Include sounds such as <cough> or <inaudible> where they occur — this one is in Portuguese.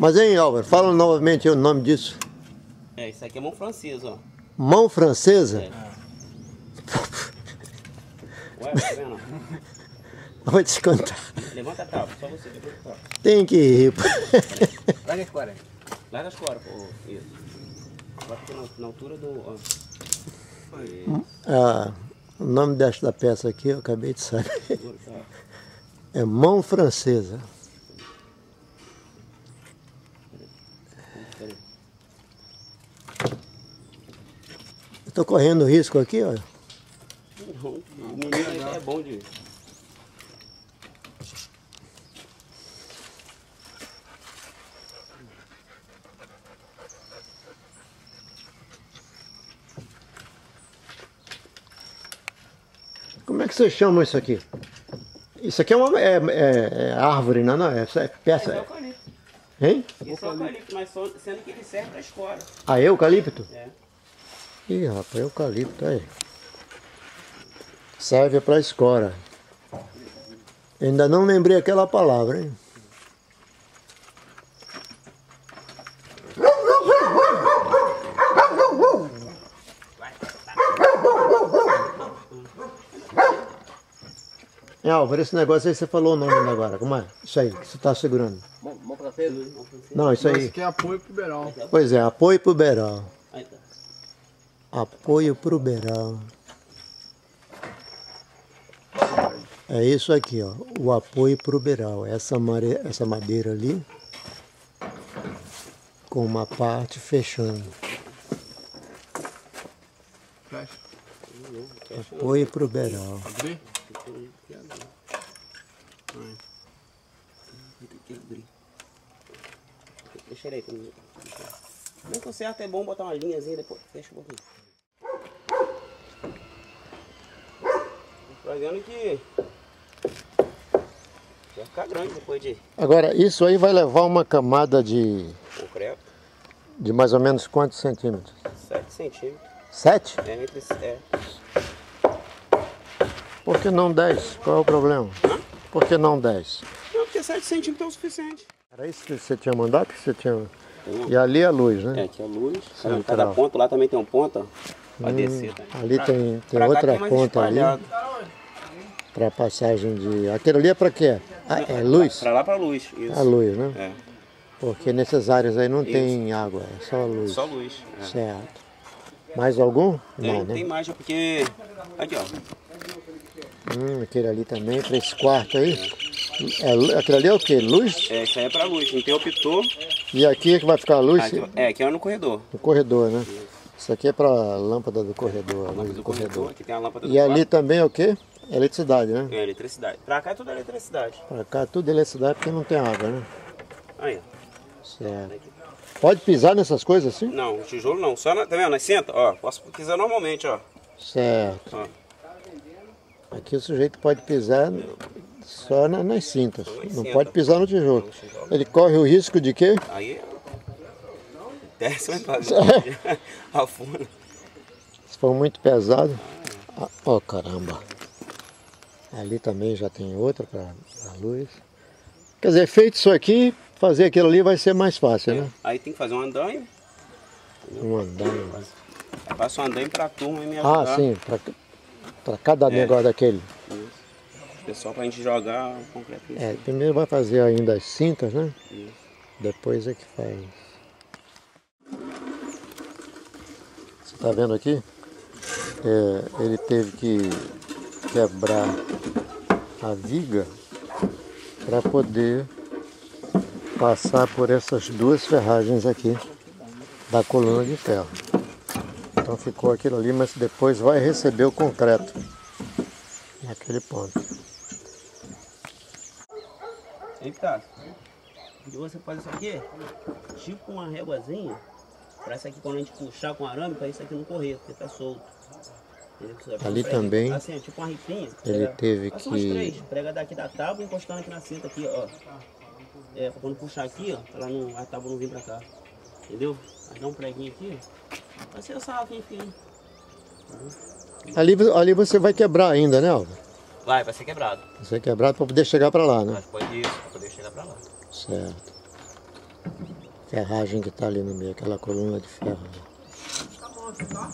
Mas, hein, Álvaro, fala novamente o nome disso. É, isso aqui é mão francesa, ó. Mão francesa? É. <laughs> Ué, tá vendo? Vou te contar. Levanta a tábua, só você levanta a tábua. Tem que pô. Larga as coras. Larga as coras, pô. Isso. Bota aqui na, na altura do. Ó. Ah, o nome desta peça aqui eu acabei de saber. Tá? É mão francesa. Eu tô correndo risco aqui, ó. Não, O menino aí é bom de. Como é que vocês chamam isso aqui? Isso aqui é uma é, é- é árvore, não, não, é, isso é é peça. eucalipto. Hein? Isso é eucalipto, mas só, sendo que ele serve pra escora. Ah, eucalipto? É. Ih, rapaz, eucalipto aí. Serve para escora. Ainda não lembrei aquela palavra, hein? É, Álvaro, esse negócio aí você falou o nome ainda agora. Como é? Isso aí, que você está segurando. Mão, mão francesa. Não, isso Esse aí. aqui é apoio pro Beral. Pois é, apoio pro Apoio pro Beral. É isso aqui, ó. O apoio pro Beral. Essa, mare... Essa madeira ali. Com uma parte fechando. Fecha. Apoio. Abrir? Tem que abrir. Deixa ele aí comigo. Não conserta, é bom botar uma linhazinha depois. Fecha um pouquinho. Tô vendo que vai ficar grande depois de Agora, isso aí vai levar uma camada de, concreto. de mais ou menos quantos centímetros? 7 centímetros. Sete? É entre. É. Por que não dez? Qual é o problema? Por que não dez? Não, porque 7 centímetros é o suficiente. Era isso que você tinha mandado? Que você tinha... E ali é a luz, né? É, aqui a luz. Cada, Central. cada ponto lá também tem um ponto, ó. Pra descer também. Ali tem, tem Pra outra mais ponta ali. Para passagem de. Aquele ali é para quê? Ah, é luz? Pra lá pra luz. Isso. A luz, né? É. Porque nessas áreas aí não tem água, é só a luz. Só luz. É. Certo. Mais algum? Tem, não, né? tem mais, é porque. Aqui, ó. Hum, aquele ali também, para esse quarto aí. É, aquele ali é o quê? Luz? É, isso aí é pra luz. Interruptor. E aqui é que vai ficar a luz? Aqui, é, aqui é no corredor. No corredor, né? Isso aqui é para lâmpada do corredor, luz Lâmpada do do corredor. corredor. Aqui tem a lâmpada do E ali também é o quê? Eletricidade, né? É eletricidade. Pra cá é tudo eletricidade. Para cá tudo eletricidade porque não tem água, né? Aí, ó. Certo. Pode pisar nessas coisas assim? Não, tijolo não. Só na, tá vendo? Na senta, ó. Posso pisar normalmente, ó. Certo. ó. Aqui o sujeito pode pisar só na- nas cintas. Não pode pisar no tijolo. Ele corre o risco de quê? Aí. Desce fácil. <laughs> Afunda. Se for muito pesado. Ah, Ó caramba. Ali também já tem outra para a luz. Quer dizer, feito isso aqui, fazer aquilo ali vai ser mais fácil, né? Aí tem que fazer um andaime. Um andaime. Aí passa um andaime pra turma e me ajudar. Ah, sim, para cada É. negócio daquele. Pessoal pra gente jogar o concreto. É, primeiro vai fazer ainda as cintas, né? Isso. Depois é que faz. Você tá vendo aqui? É, ele teve que quebrar a viga para poder passar por essas duas ferragens aqui da coluna de ferro. Então ficou aquilo ali, mas depois vai receber o concreto naquele ponto. Tá. E você faz isso aqui, tipo uma réguazinha, pra isso aqui quando a gente puxar com arame, pra isso aqui não correr, porque tá solto. Ali também, Assim, ó, tipo uma rifinha. ele prega- teve que- três, prega daqui da tábua e encostando aqui na cinta aqui, ó. É, pra quando puxar aqui, ó, pra ela não, a tábua não vir pra cá. Entendeu? Aí dá um preguinho aqui, ó. Vai ser essa aqui, enfim. Ali, ali você vai quebrar ainda, né, Alva? Vai, vai ser quebrado. Vai quebrar para poder chegar para lá, né? Mas pode isso, pra poder chegar pra lá. Certo. ferragem que está ali no meio, aquela coluna de ferro. Tá bom, você tá?